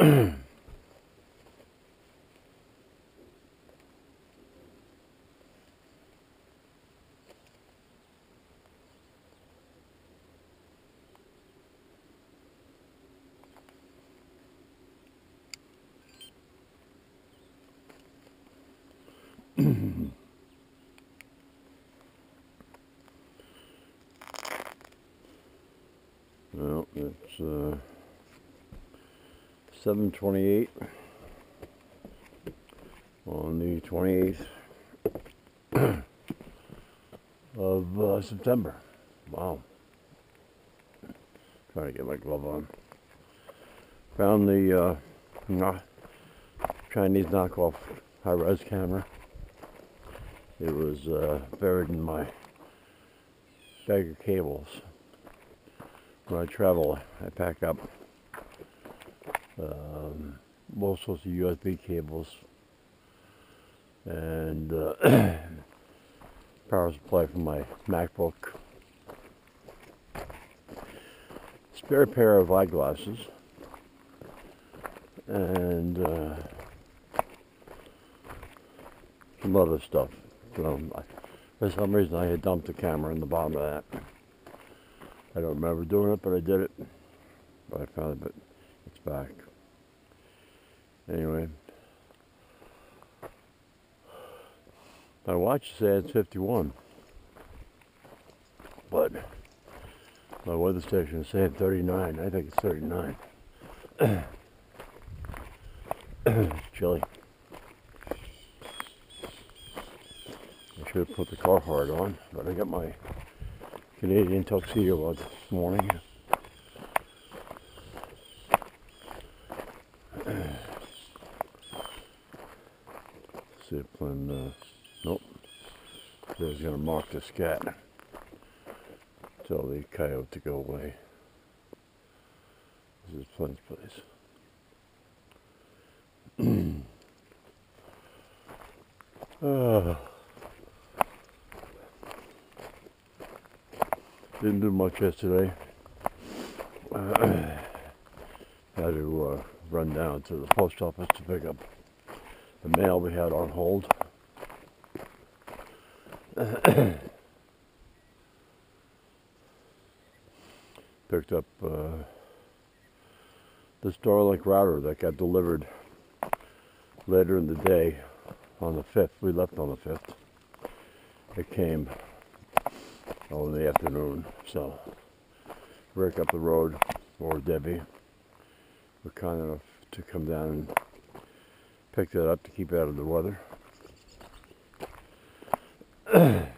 well, it's uh, 7:28 on the 28th of uh, September. Wow. Trying to get my glove on. Found the uh, Chinese knockoff high-res camera. It was uh, buried in my bag of cables. When I travel, I pack up um, all sorts of USB cables and uh, power supply for my MacBook. Spare pair of eyeglasses and uh, some other stuff. For some reason, I had dumped the camera in the bottom of that. I don't remember doing it, but I did it. But I found it, back. Anyway, my watch says 51, but my weather station is saying 39. I think it's 39. it's chilly. I should have put the Carhartt on, but I got my Canadian tuxedo on this morning. See if when, uh, nope. Mark the scat. Tell the coyote to go away. This is Flynn's place. Ah. Didn't do much yesterday. had to uh, run down to the post office to pick up the mail we had on hold. Picked up uh, the Starlink router that got delivered later in the day on the 5th. We left on the 5th. It came oh, in the afternoon. So, Rick up the road, or Debbie, were kind enough to come down and pick that up to keep out of the weather.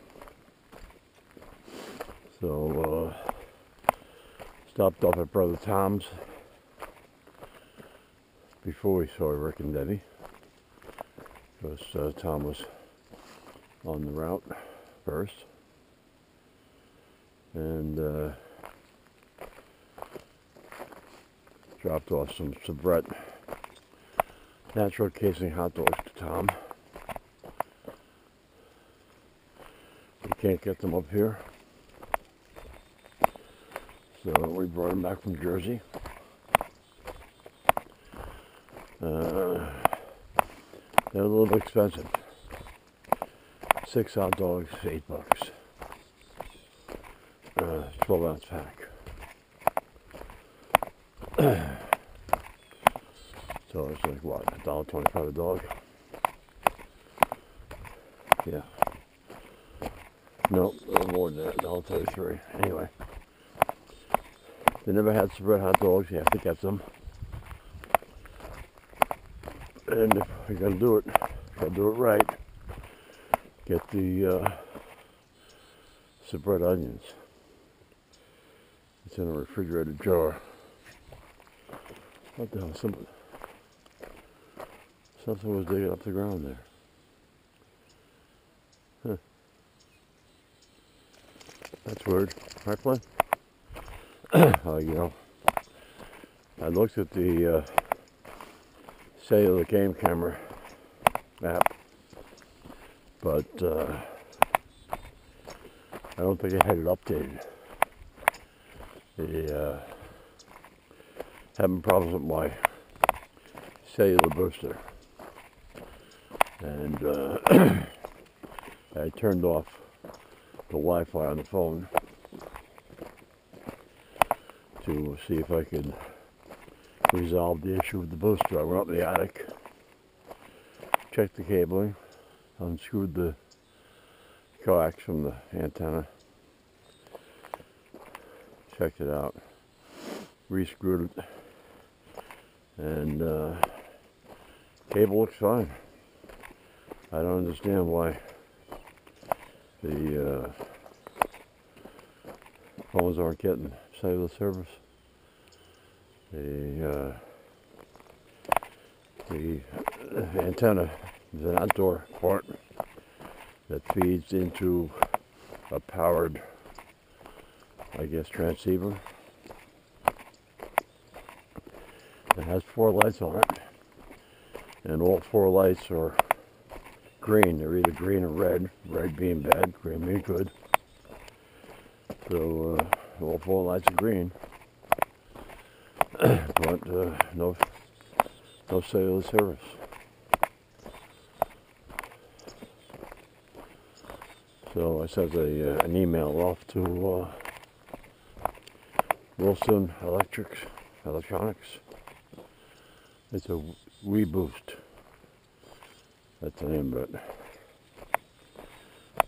so, uh, stopped off at Brother Tom's before we saw Rick and Debbie, because uh, Tom was on the route first and uh, dropped off some Sabrett natural casing hot dogs to Tom. Can't get them up here. So we brought them back from Jersey. Uh, they're a little expensive. Six hot dogs, eight bucks. Uh, 12 ounce pack. so it's like what, a dollar twenty-five a dog? Yeah. No, more than that, dollar thirty-three. Anyway, they never had Sabrett hot dogs. You have to get them. And if you're gonna do it, gotta do it right. Get the uh, Sabrett onions. It's in a refrigerated jar. What the hell? Some, something was digging up the ground there. Huh. Right, Flynn? uh, you know, I looked at the uh, cellular game camera app, but uh, I don't think I had it updated. The uh, having problems with my cellular booster. And uh, I turned off the Wi-Fi on the phone to see if I could resolve the issue with the booster. I went up in the attic, checked the cabling, unscrewed the coax from the antenna, checked it out, re-screwed it, and uh, cable looks fine. I don't understand why the uh, phones aren't getting cellular service. The uh, the antenna is an outdoor port that feeds into a powered, I guess, transceiver. It has four lights on it, and all four lights are green. They're either green or red. Red being bad, green being good. So uh, all four lights are green, but uh, no no cellular service. So I sent a, uh, an email off to uh, Wilson Electrics, Electronics. It's a weBoost. That's the name of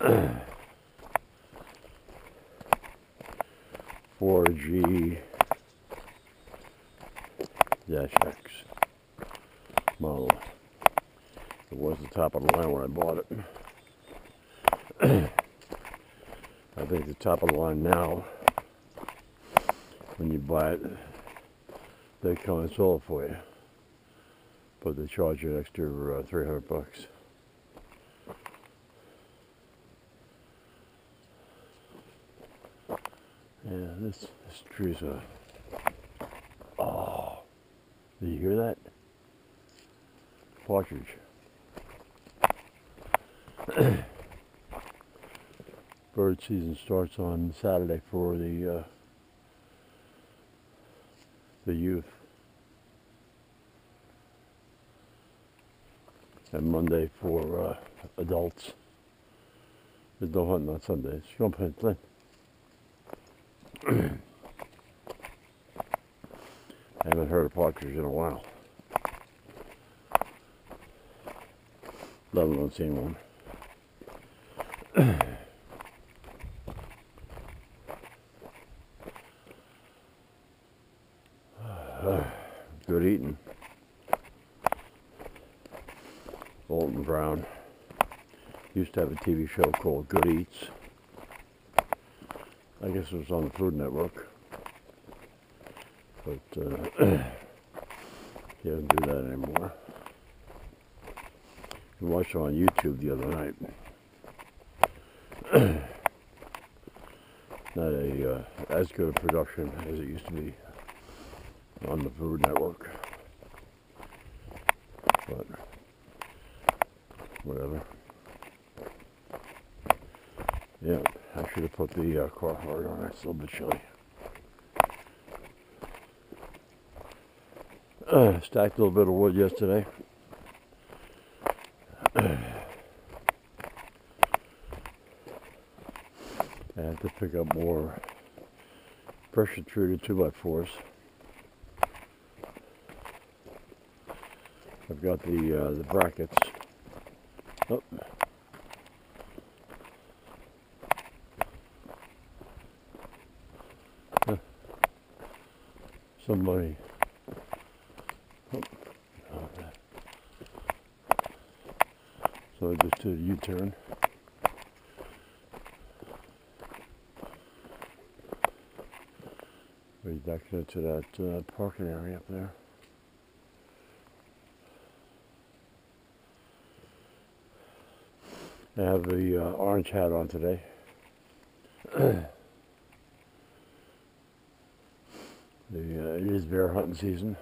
it. 4G dash X model. It was the top of the line when I bought it. I think the top of the line now, when you buy it, they come and install it for you. But they charge you an extra uh, 300 bucks. Yeah, this, this tree's a. Oh, did you hear that? Partridge. Bird season starts on Saturday for the uh, the youth, and Monday for uh, adults. There's no hunting on Sundays. You to play? I haven't heard of partridge in a while. Let alone seen one. Good eating. Alton Brown used to have a TV show called Good Eats. I guess it was on the Food Network. But uh, he doesn't do that anymore. I watched it on YouTube the other night. Not a uh, as good a production as it used to be on the Food Network. But whatever. Yeah, should have put the uh, Carhartt on. It's a little bit chilly. Uh, stacked a little bit of wood yesterday. I have to pick up more pressure treated 2x4s. I've got the uh, the brackets. Oh. Somebody. So I just did a U-turn. Right back into that uh, parking area up there. I have the uh, orange hat on today. the, uh, it is bear hunting season.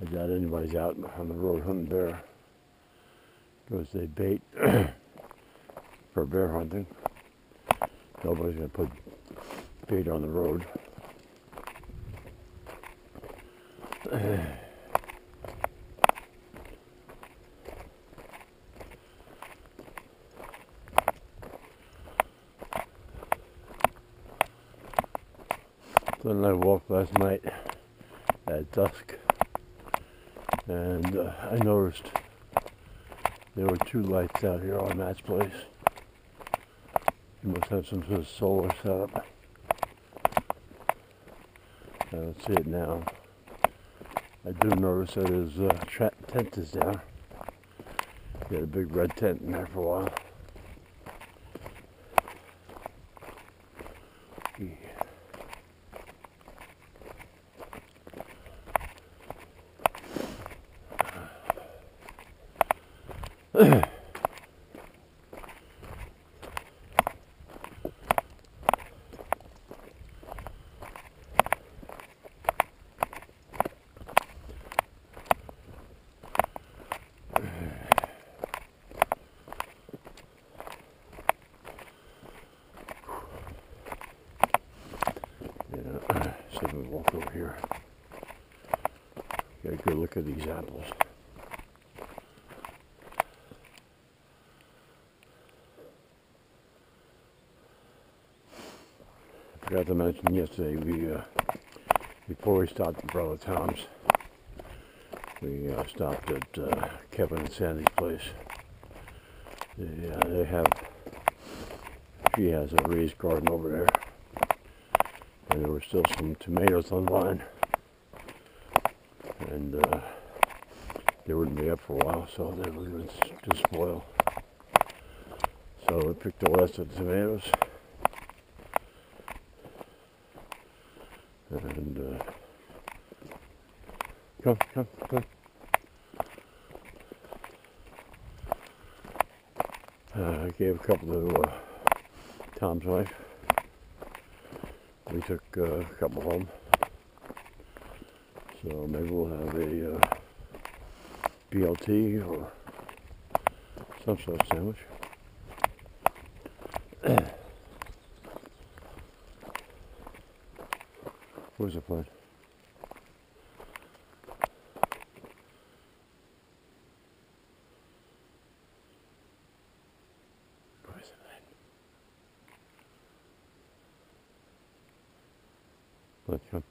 I doubt anybody's out on the road hunting bear because they bait for bear hunting. Nobody's going to put bait on the road. Then I walked last night at dusk and uh, I noticed there were two lights out here on Matt's place. He must have some sort of solar setup. I don't see it now. I do notice that his uh, tent is down. He had a big red tent in there for a while. Yeah. Yeah, see if we walk over here. Get a good apples. I forgot to mention yesterday we uh, before we stopped at Brother Tom's, we uh, stopped at uh, Kevin and Sandy's place. They, uh, they have she has a raised garden over there and there were still some tomatoes on vine. And uh, they wouldn't be up for a while, so they were going to spoil. So we picked the rest of the tomatoes. And uh, come, come, come. Uh, I gave a couple to uh, Tom's wife. We took uh, a couple home. So maybe we'll have a uh, BLT or some sort of sandwich. Where's the plan? Where's the plan? Let's come.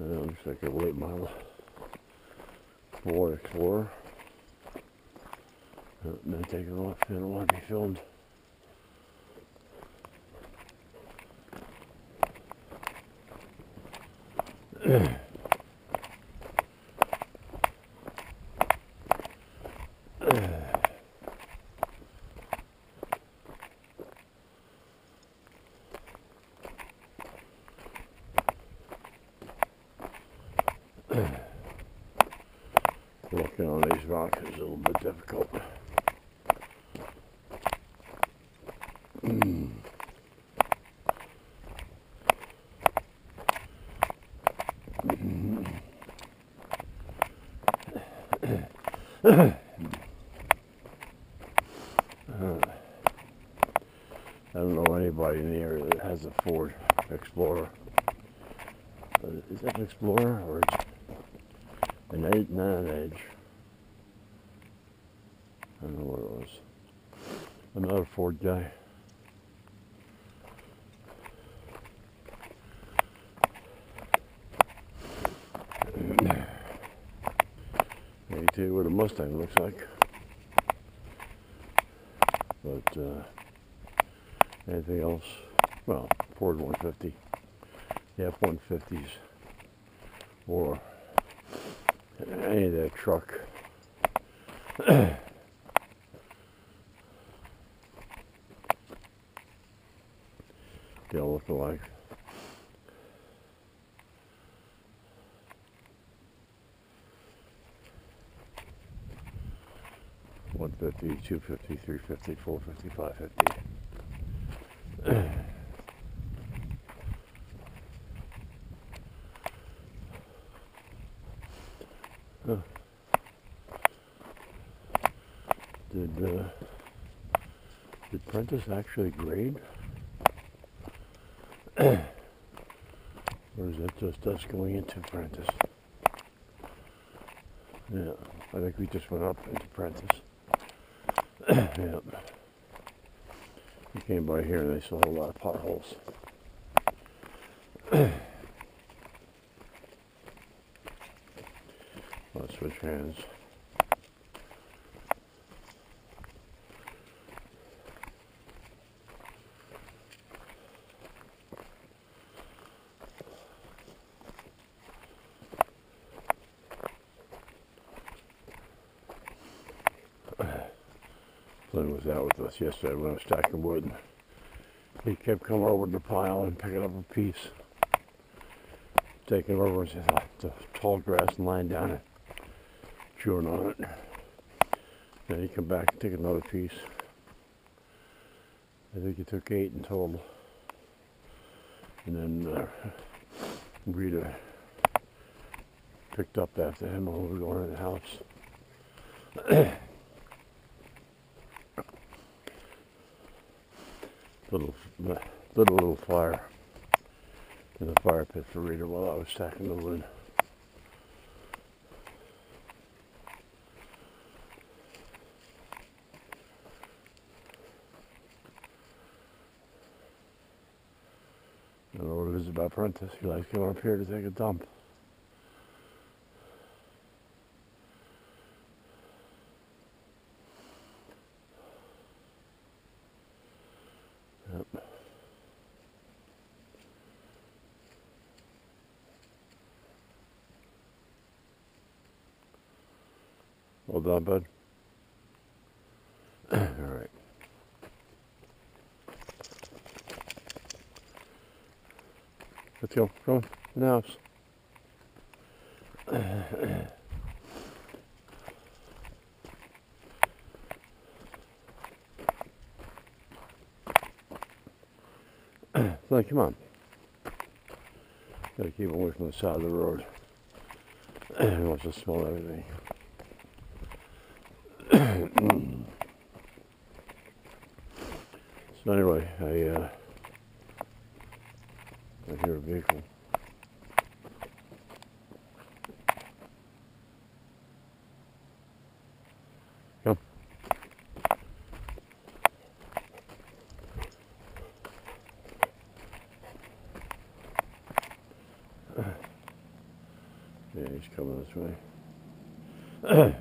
Uh, looks like a late model Ford Explorer. Uh, Not taking off, I don't want to be filmed. Walking on these rocks is a little bit difficult. Mm. I don't know anybody in the area that has a Ford Explorer. Uh, Is that an Explorer or an eight, not an Edge? I don't know what it was. I'm not a Ford guy. I can tell you what a Mustang looks like. But uh, anything else? Well, Ford 150. The F-150s. Or any of that truck. 250, 350, 450, 550. Huh. Did uh, did Prentiss actually grade? or is that just us going into Prentiss? Yeah, I think we just went up into Prentiss yeah. We came by here and they saw a lot of potholes. Let's switch hands. Flynn us yesterday when I was stacking wood. He kept coming over to the pile and picking up a piece, taking it over oh, the tall grass and lying down and chewing on it. Then he come back and take another piece. I think he took eight in total. And then uh, Rita picked up after him while we were going in the house. little, little, little fire in the fire pit for Rita while I was stacking the wood. What it is about Prentiss. He likes coming up here to take a dump. Done, bud. All right. Let's go. Come on. The. Like, come on. Gotta keep away from the side of the road. Wants to smell everything. So anyway, I uh, I hear a vehicle. Come. Yeah, he's coming this way.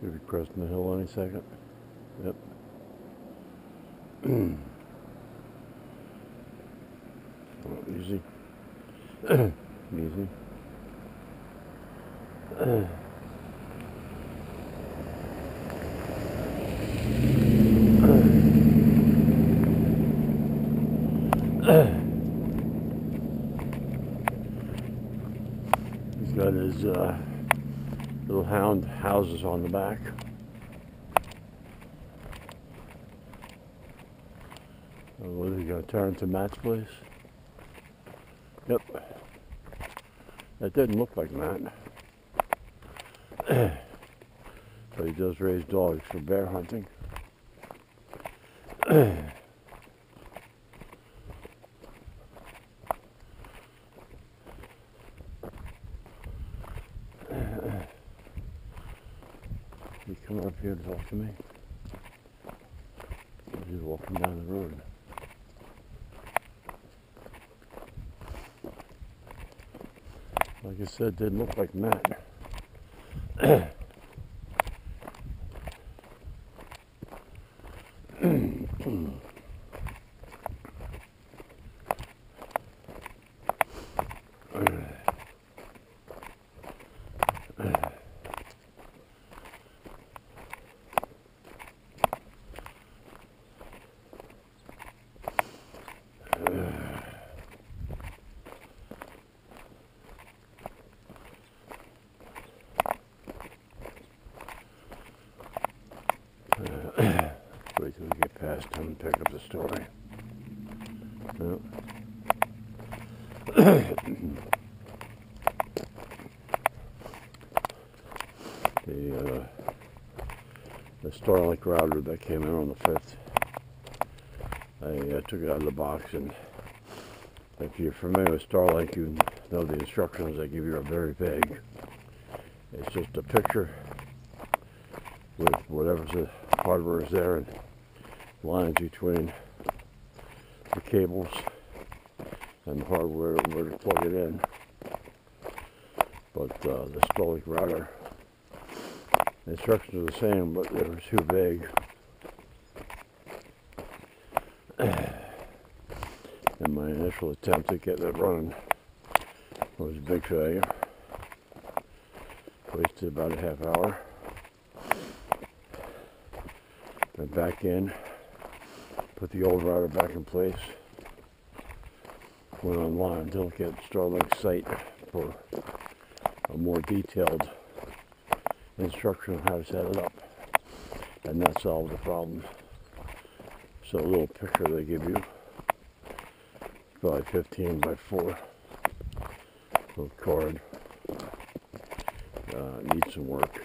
Should be crossing the hill any second. Yep. Oh, easy. easy. He's got his uh, little hound houses on the back. Uh, What are you gonna turn to Matt's place? Yep. That didn't look like Matt. but he does raise dogs for bear hunting. coming up here to talk to me. He's walking down the road. Like I said, didn't look like Matt. Till we get past him and pick up the story. The uh, the Starlink router that came in on the fifth. I uh, took it out of the box, and if you're familiar with Starlink, you know the instructions they give you are very vague. It's just a picture with whatever the hardware is there and lines between the cables and the hardware where to plug it in. But uh, the Starlink router the instructions are the same, but they were too big. And my initial attempt to get it running was a big failure. Wasted about a half hour. Went back in, put the old router back in place. Went online to look at Starlink's site for a more detailed instruction on how to set it up. And that solved the problem. So a little picture they give you, probably 15 by 4, little card, uh, needs some work.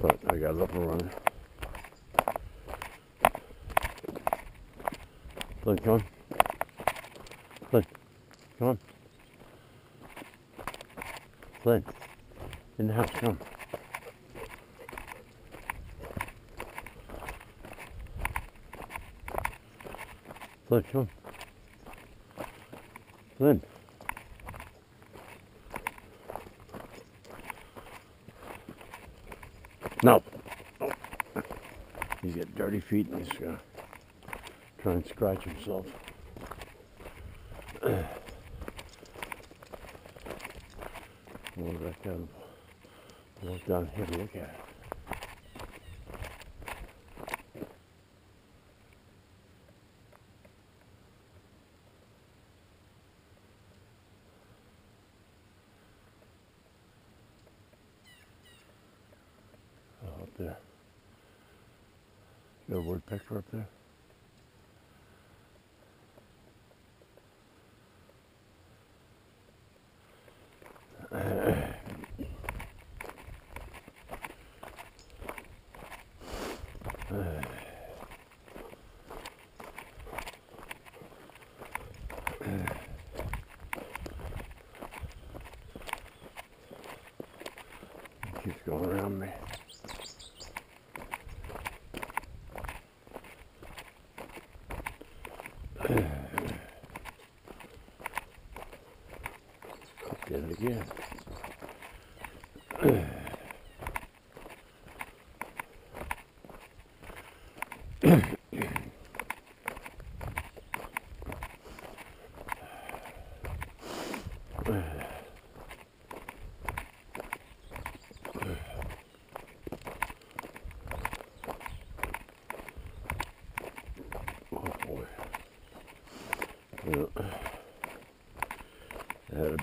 but Up and running. Click on. Click. Come on. Click. In the house, come. Flynn, come. Flynn. No. He's dirty feet and he's gonna try and scratch himself. We'll back down, walk down here to look at it. Oh, up there. Got a woodpecker up there? Keeps going around me. Did it again.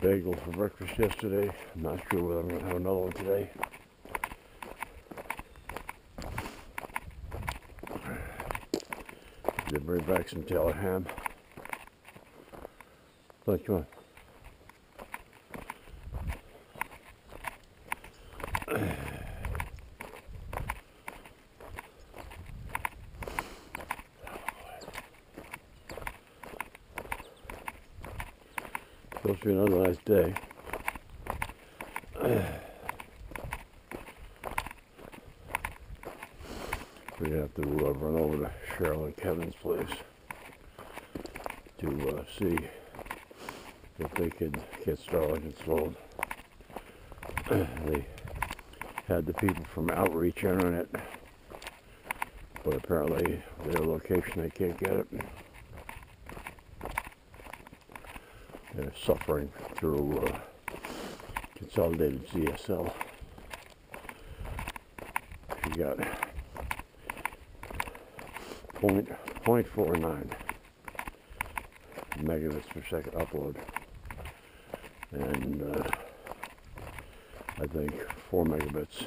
Bagel for breakfast yesterday. I'm not sure whether I'm going to have another one today. Did bring back some Taylor ham. Look, come on. Supposed to be another nice day. We have to uh, run over to Cheryl and Kevin's place to uh, see if they could get Starlink installed. they had the people from Outreach entering it, but apparently their location they can't get it. They're suffering through uh, consolidated DSL. You got point point four nine megabits per second upload, and uh, I think four megabits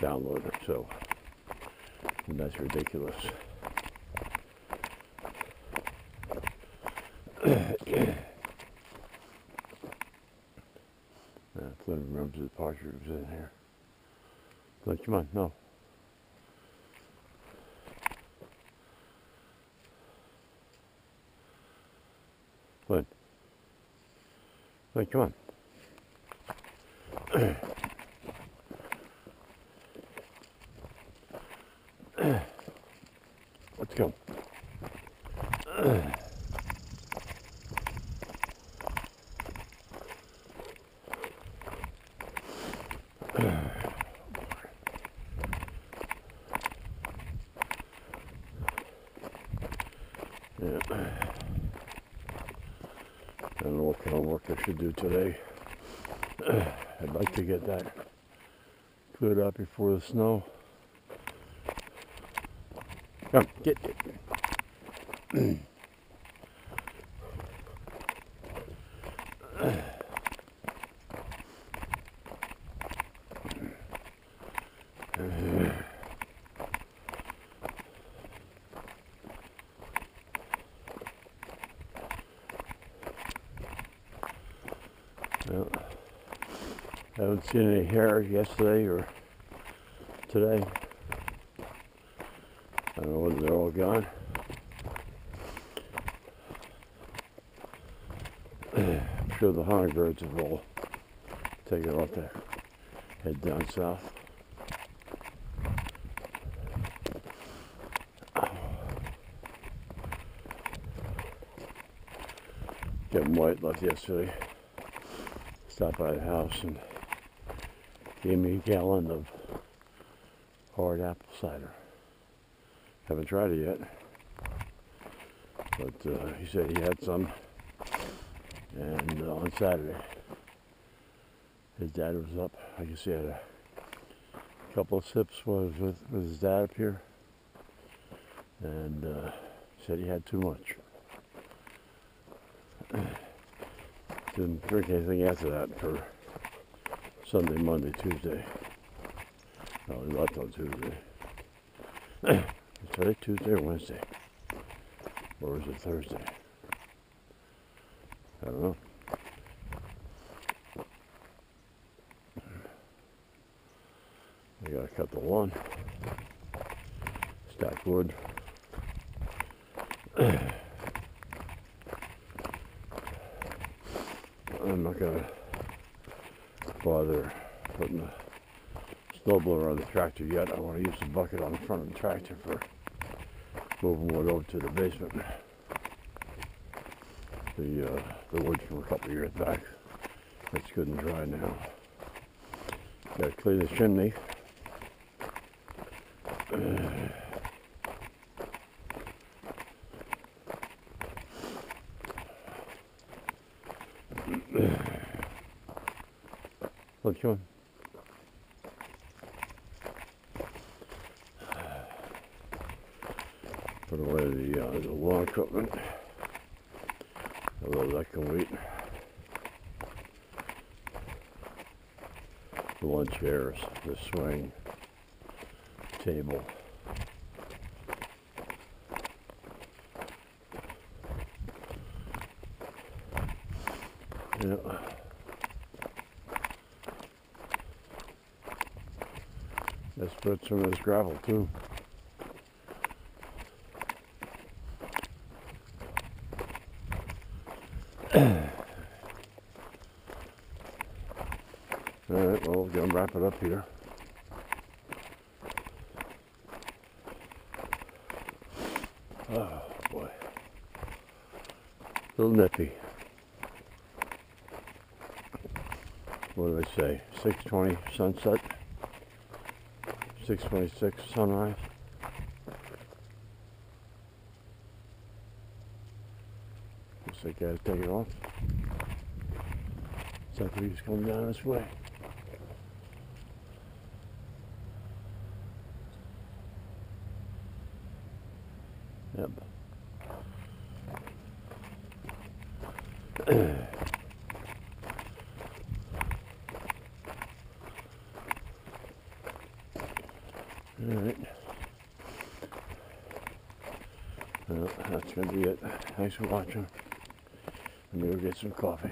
download. So that's ridiculous. Yeah, Flynn partridge was in here. Flynn, come on, no. Flynn. Flynn, come on. What kind of work I should do today. I'd like to get that cleared up before the snow. Come, get it. seen any hair yesterday or today. I don't know whether they're all gone. I'm sure the hummingbirds have all taken it off to head down south. Kevin White left yesterday. Stopped by the house and gave me a gallon of hard apple cider. Haven't tried it yet, but uh, he said he had some, and uh, on Saturday, his dad was up. I guess he had a couple of sips with, with his dad up here, and uh, said he had too much. Didn't drink anything after that for Sunday, Monday, Tuesday. No, left on Tuesday. Today, Tuesday or Wednesday? Or is it Thursday? I don't know. I gotta cut the lawn. Stack wood. I'm not gonna bother putting the snowblower on the tractor yet. I want to use the bucket on the front of the tractor for moving wood over to the basement. The uh, the wood from a couple years back. That's good and dry now. Got to clear the chimney. Put away the, uh, the lawn equipment. Although that can wait. The lawn chairs, the swing, table. Yeah. Put some of this gravel too. All right, well, we're gonna wrap it up here. Oh boy, a little nippy. What do they say? 6:20 sunset. 6:26 sunrise. Looks like take it off. Like he's coming down this way. Yep. All right. Well, that's gonna be it. Thanks for watching. Let me go get some coffee.